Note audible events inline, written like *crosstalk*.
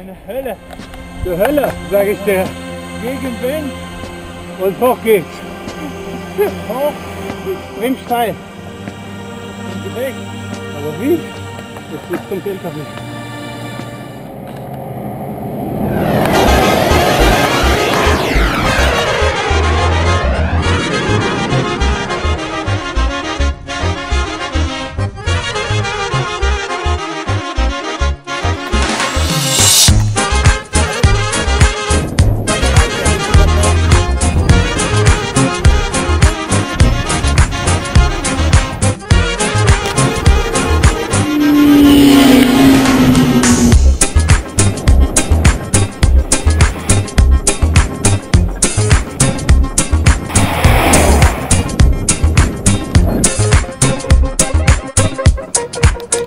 Eine Hölle. Die Hölle, sag ich dir. Gegen Wind. Und hoch geht's. *laughs* Hoch. Und weg. Aber wie? Das ist zum Hintergrund.